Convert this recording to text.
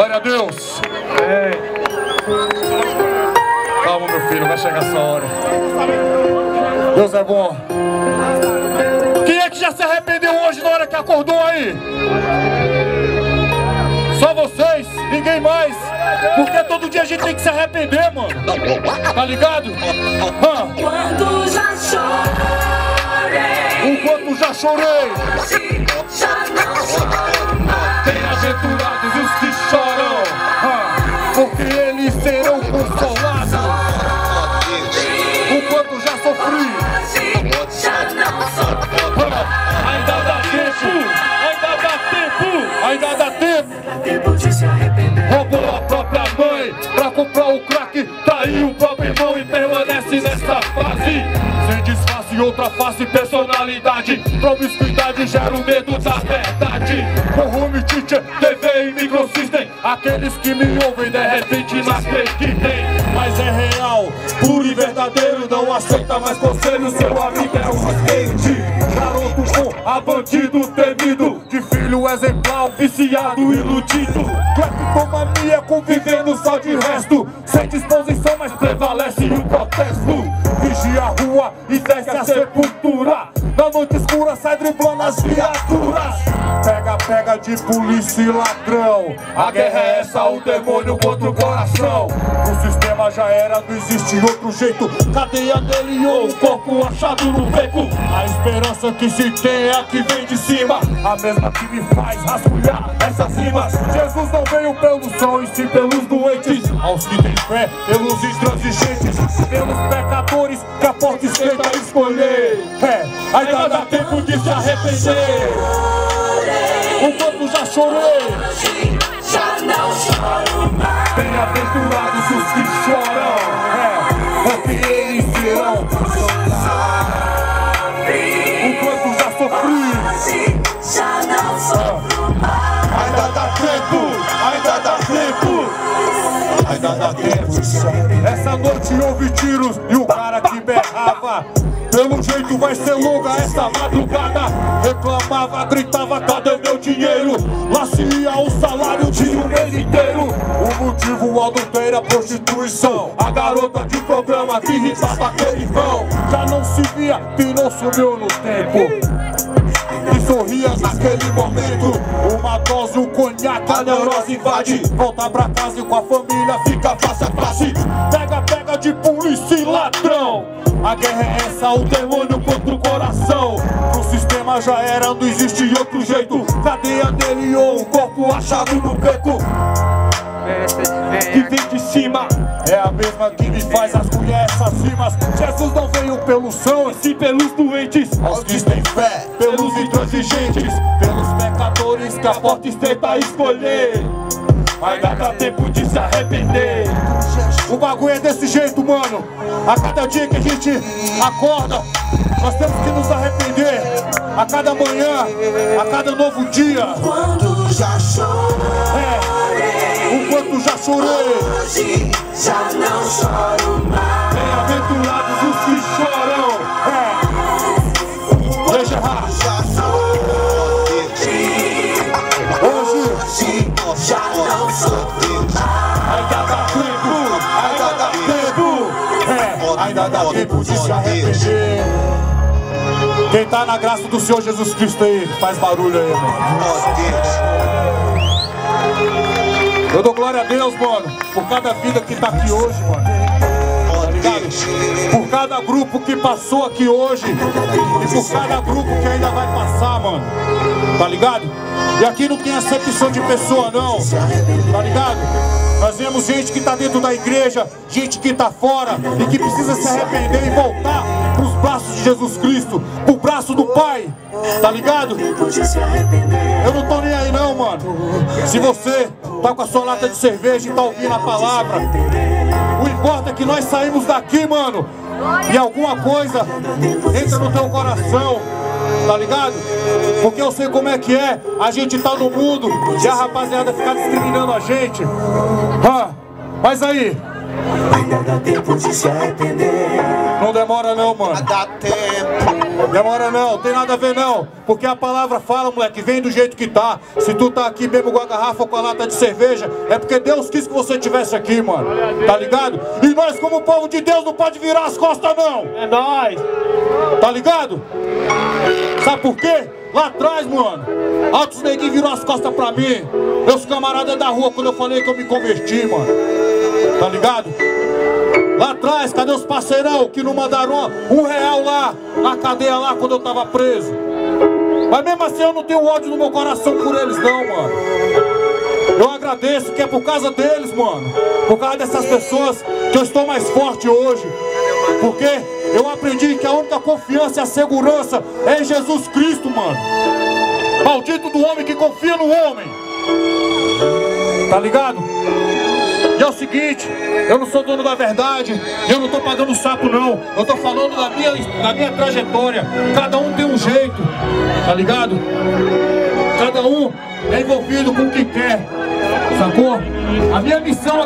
Glória a Deus. Calma, meu filho, vai chegar essa hora. Deus é bom. Quem é que já se arrependeu hoje na hora que acordou aí? Só vocês, ninguém mais. Porque todo dia a gente tem que se arrepender, mano. Tá ligado? Hã? Quando já chorei, O quanto já chorei. já não choro disfarce e personalidade. Promiscuidade gera o medo da verdade. Corrume, teacher, TV e microsystem. Aqueles que me ouvem de repente não acreditem. Mas é real, puro e verdadeiro. Não aceita mais conselho, seu amigo é um skate. Garoto com a bandido temido. De filho exemplar, viciado, iludido. Cleptomania convivendo só de resto. Sem disposição, mas prevalece protesto. Vigia a rua e desce a sepultura. Na noite escura sai driblando as viaturas. De polícia e ladrão. A guerra é essa, o demônio contra o coração. O sistema já era, não existe outro jeito. Cadeia dele ou o corpo achado no beco. A esperança que se tem é a que vem de cima. A mesma que me faz rascunhar essas rimas. Jesus não veio pelo sol e sim pelos doentes. Aos que têm fé, pelos intransigentes. Pelos pecadores que a porta estreita escolher. É, ainda dá tempo de se arrepender. O quanto já chorei. Já não choro mais. Bem-aventurados os que choram. É, porque eles serão O quanto já sofri. Já não sofro mais. Ainda dá tempo, ainda dá tempo. Ainda dá tempo. Essa noite houve tiros e o cara que berrava. Pelo jeito vai ser longa essa madrugada. Reclamava, gritava, cadê dinheiro? Lá se ia o salário de um mês inteiro. O motivo, o adultério, a prostituição. A garota de programa que irritava aquele vão. Já não se via que não sumiu no tempo e sorria naquele momento. Uma dose, um conhaque, a neurose invade. Volta pra casa e com a família fica face a face. Pega, pega de polícia e ladrão. A guerra é essa, o demônio contra o coração. Já era, não existe outro jeito. Cadeia dele ou um corpo achado no beco. Que vem de cima é a mesma que me faz as mulheres essas rimas. Jesus não veio pelo são, e sim pelos doentes. Aos que têm fé, pelos intransigentes, pelos pecadores que a porta estreita escolher. Ainda dá tempo de se arrepender. O bagulho é desse jeito, mano. A cada dia que a gente acorda, nós temos que nos arrepender. A cada manhã, a cada novo dia. Quando já chorei, É, o quanto já chorei. hoje já não choro mais. Bem-aventurados os que choram. É. Deixa errar. Hoje Já não sofro ainda dá tempo, ainda dá tempo. É, ainda dá tempo de se arrepender. Quem tá na graça do Senhor Jesus Cristo aí, faz barulho aí, mano. Eu dou glória a Deus, mano, por cada vida que tá aqui hoje, mano. Por cada grupo que passou aqui hoje e por cada grupo que ainda vai passar, mano. Tá ligado? E aqui não tem acepção de pessoa, não. Tá ligado? Nós vemos gente que tá dentro da igreja, gente que tá fora e que precisa se arrepender e voltar pros braços de Jesus Cristo, pro braço do Pai. Tá ligado? Eu não tô nem aí não, mano. Se você tá com a sua lata de cerveja e tá ouvindo a palavra, o importa é que nós saímos daqui, mano. E alguma coisa entra no teu coração, tá ligado? Porque eu sei como é que é. A gente tá no mundo e a rapaziada fica discriminando a gente. Ah, mas aí, Ainda dá tempo de se arrepender. Não demora não, mano. Dá tempo. Demora não, tem nada a ver não. Porque a palavra fala, moleque, vem do jeito que tá. Se tu tá aqui mesmo com a garrafa ou com a lata de cerveja, é porque Deus quis que você estivesse aqui, mano. Tá ligado? E nós, como povo de Deus, não pode virar as costas, não. É nóis. Tá ligado? Sabe por quê? Lá atrás, mano, altos neguinhos virou as costas pra mim. Meus camaradas da rua, quando eu falei que eu me converti, mano. Tá ligado? Lá atrás, cadê os parceirão que não mandaram um real lá na cadeia lá quando eu tava preso? Mas mesmo assim eu não tenho ódio no meu coração por eles não, mano. Eu agradeço que é por causa deles, mano. Por causa dessas pessoas que eu estou mais forte hoje. Porque eu aprendi que a única confiança e a segurança é em Jesus Cristo, mano. Maldito do homem que confia no homem. Tá ligado? Seguinte, eu não sou dono da verdade, eu não tô pagando sapo não. Eu tô falando da minha, da minha trajetória. Cada um tem um jeito, tá ligado? Cada um é envolvido com o que quer, sacou? A minha missão